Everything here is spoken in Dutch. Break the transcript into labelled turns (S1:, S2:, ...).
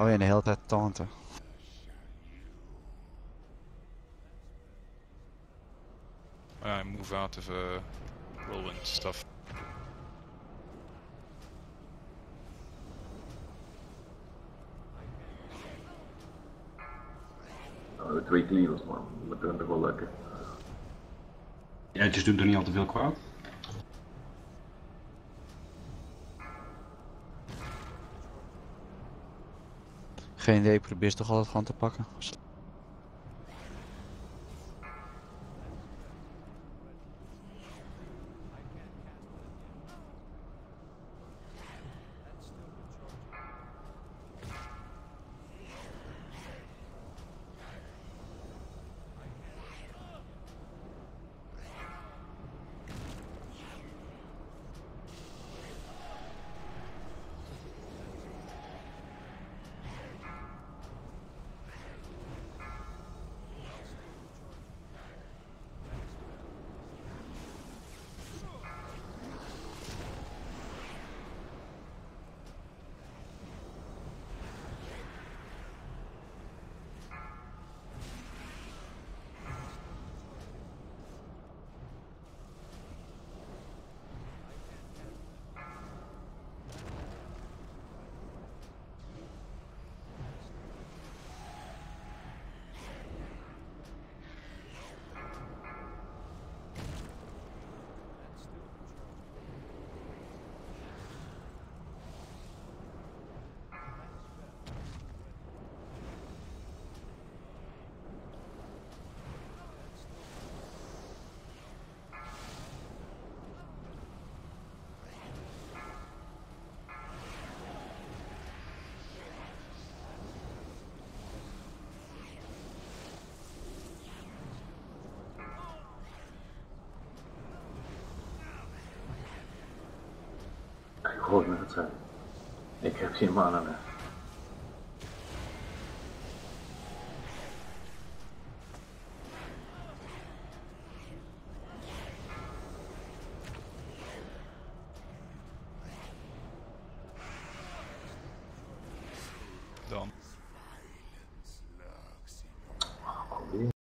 S1: Oh ja, de hele tijd taunten.
S2: I move out of uh, whirlwind stuff.
S3: Oh, twee cleavers man, dat kan toch wel lukken.
S4: Ja, het doet er niet al te veel kwaad.
S1: Geen idee, probeer toch altijd gewoon te pakken.
S3: Gooi me het zijn. Ik heb geen mannen. meer. Dan.